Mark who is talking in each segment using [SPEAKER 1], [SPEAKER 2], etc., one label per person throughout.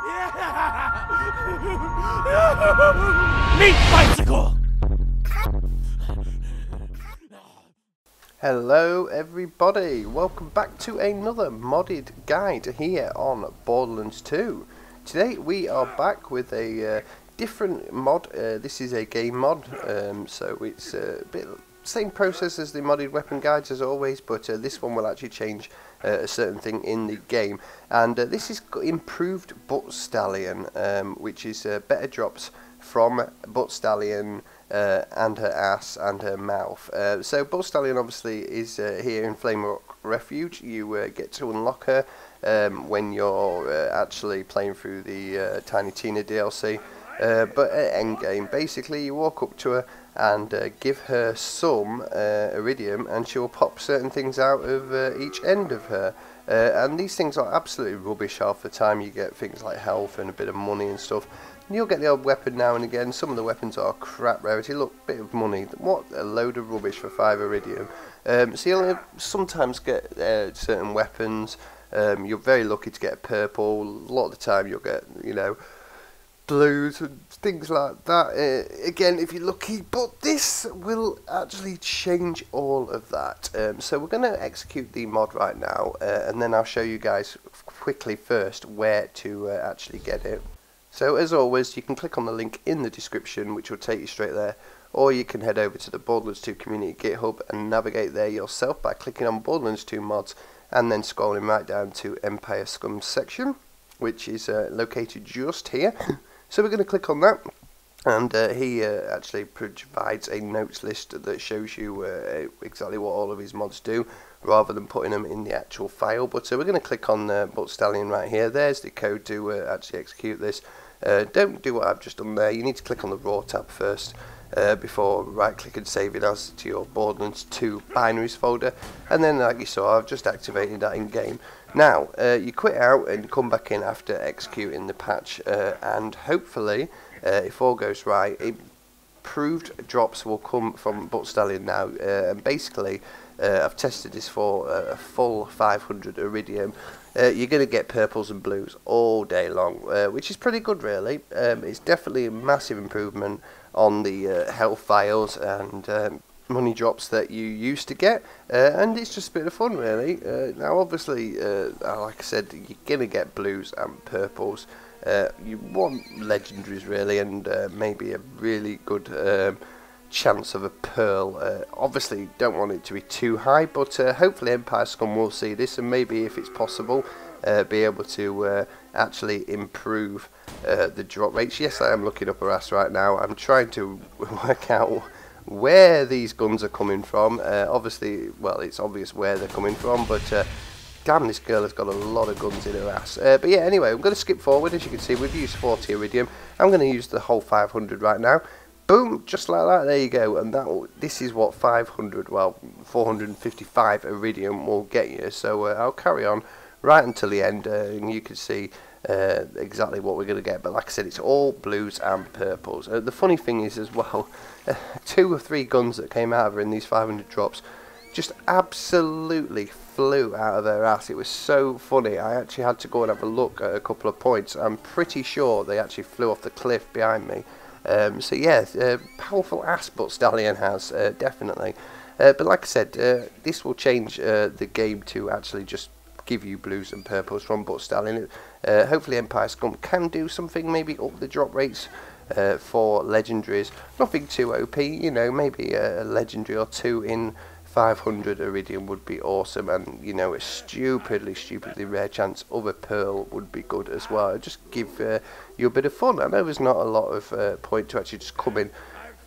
[SPEAKER 1] Meat bicycle!
[SPEAKER 2] Hello everybody, welcome back to another modded guide here on Borderlands 2. Today we are back with a uh, different mod, uh, this is a game mod, um, so it's a bit same process as the modded weapon guides as always, but uh, this one will actually change uh, a certain thing in the game. And uh, this is improved Butt Stallion, um, which is uh, better drops from Butt Stallion uh, and her ass and her mouth. Uh, so Butt Stallion obviously is uh, here in Flamerock Refuge. You uh, get to unlock her um, when you're actually playing through the Tiny Tina DLC. But at endgame, basically you walk up to her and give her some iridium and she'll pop certain things out of each end of her. and these things are absolutely rubbish half the time. You get things like health and a bit of money and stuff. You'll get the odd weapon now and again. Some of the weapons are crap rarity. Look, bit of money. What a load of rubbish for 5 iridium. Um, so you'll sometimes get uh, certain weapons. Um, you're very lucky to get purple. A lot of the time you'll get, you know, blues and things like that. Uh, again, if you're lucky. But this will actually change all of that. Um, so we're going to execute the mod right now. Uh, and then I'll show you guys quickly first where to uh, actually get it. So as always, you can click on the link in the description, which will take you straight there, or you can head over to the Borderlands 2 Community GitHub and navigate there yourself by clicking on Borderlands 2 mods and then scrolling right down to Empire Scum section, which is uh, located just here. so we're going to click on that, and uh, he uh, actually provides a notes list that shows you uh, exactly what all of his mods do, rather than putting them in the actual file. But uh, we're going to click on the Butt Stallion right here. There's the code to uh, actually execute this. Uh, don't do what I've just done there. You need to click on the raw tab first uh, before right click and save it as to your Borderlands 2 binaries folder. And then like you saw, I've just activated that in game. Now, uh, you quit out and come back in after executing the patch uh, and hopefully, uh, if all goes right, improved drops will come from Butt Stallion now. Uh, and basically, I've tested this for a full 500 Iridium uh, you're going to get purples and blues all day long, uh, which is pretty good, really. Um, it's definitely a massive improvement on the uh, health vials and um, money drops that you used to get, uh, and it's just a bit of fun, really. Uh, now, obviously, uh, like I said, you're going to get blues and purples. you want legendaries, really, and maybe a really good. Um, chance of a pearl. Uh, obviously, don't want it to be too high, but uh, hopefully Empire Scum will see this and maybe, if it's possible, uh, be able to uh, actually improve uh, the drop rates. Yes, I am looking up her ass right now. I'm trying to work out where these guns are coming from. Uh, obviously, well, it's obvious where they're coming from, but damn, this girl has got a lot of guns in her ass. Uh, but yeah, anyway, I'm going to skip forward. As you can see, we've used 40 iridium. I'm going to use the whole 500 right now boom, just like that, there you go. And that this is what 500, well, 455 iridium will get you. So uh, I'll carry on right until the end, uh, and you can see uh, exactly what we're going to get. But like I said, it's all blues and purples. Uh, the funny thing is as well, two or three guns that came out of her in these 500 drops just absolutely flew out of her ass. It was so funny. I actually had to go and have a look at a couple of points. I'm pretty sure they actually flew off the cliff behind me. Um, so yeah, uh, powerful ass Butt Stallion has, uh, definitely. Uh, but like I said, uh, this will change uh, the game to actually just give you blues and purples from Butt Stallion. Uh, hopefully Empire Scum can do something, maybe up the drop rates for legendaries. Nothing too OP, you know, maybe a legendary or two in 500 iridium would be awesome and you know a stupidly stupidly rare chance of a pearl would be good as well. Just give uh, you a bit of fun. I know there's not a lot of uh, point to actually just come in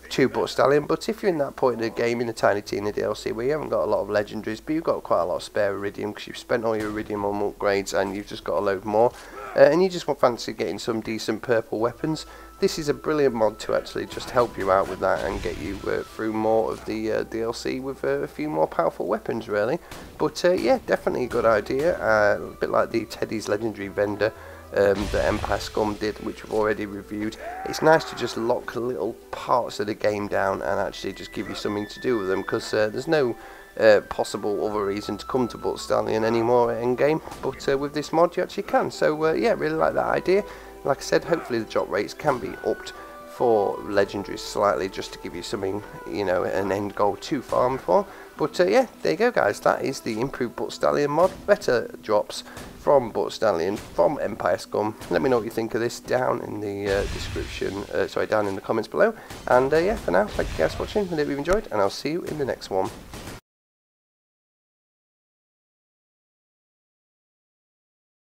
[SPEAKER 2] to Butt Stallion but if you're in that point in the game in the Tiny Tina DLC where you haven't got a lot of legendaries but you've got quite a lot of spare iridium because you've spent all your iridium on upgrades and you've just got a load more uh, and you just want fancy getting some decent purple weapons this is a brilliant mod to actually just help you out with that and get you uh, through more of the uh, DLC with uh, a few more powerful weapons really. But uh, yeah, definitely a good idea, uh, a bit like the Teddy's Legendary Vendor um, that Empire Scum did, which we've already reviewed. It's nice to just lock little parts of the game down and actually just give you something to do with them because there's no uh, possible other reason to come to Butt Stallion anymore in game, but uh, with this mod you actually can. So uh, yeah, really like that idea. Like I said, hopefully the drop rates can be upped for legendaries slightly just to give you something, you know, an end goal to farm for. But uh, yeah, there you go guys, that is the improved Butt Stallion mod. Better drops from Butt Stallion, from Empire Scum. Let me know what you think of this down in the uh, description, uh, sorry, down in the comments below. And uh, yeah, for now, thank you guys for watching, I hope you've enjoyed, and I'll see you in the next one.